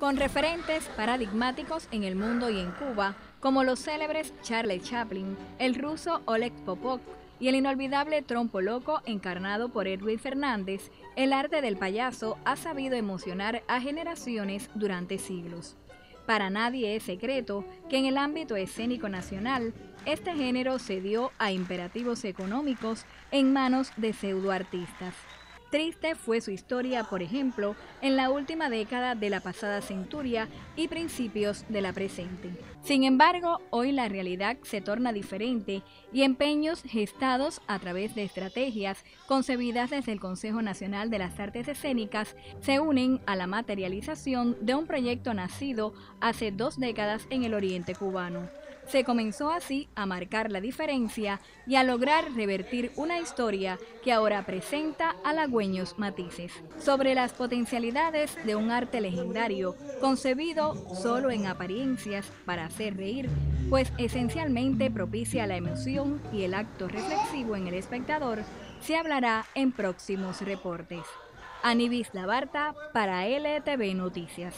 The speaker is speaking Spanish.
con referentes paradigmáticos en el mundo y en Cuba, como los célebres Charlie Chaplin, el ruso Oleg Popov y el inolvidable Trompo Loco encarnado por Edwin Fernández, el arte del payaso ha sabido emocionar a generaciones durante siglos. Para nadie es secreto que en el ámbito escénico nacional, este género se dio a imperativos económicos en manos de pseudoartistas. Triste fue su historia, por ejemplo, en la última década de la pasada centuria y principios de la presente. Sin embargo, hoy la realidad se torna diferente y empeños gestados a través de estrategias concebidas desde el Consejo Nacional de las Artes Escénicas se unen a la materialización de un proyecto nacido hace dos décadas en el oriente cubano. Se comenzó así a marcar la diferencia y a lograr revertir una historia que ahora presenta halagüeños matices sobre las potencialidades de un arte legendario concebido solo en apariencias para hacer reír, pues esencialmente propicia la emoción y el acto reflexivo en el espectador, se hablará en próximos reportes. Anibis Labarta para LTV Noticias.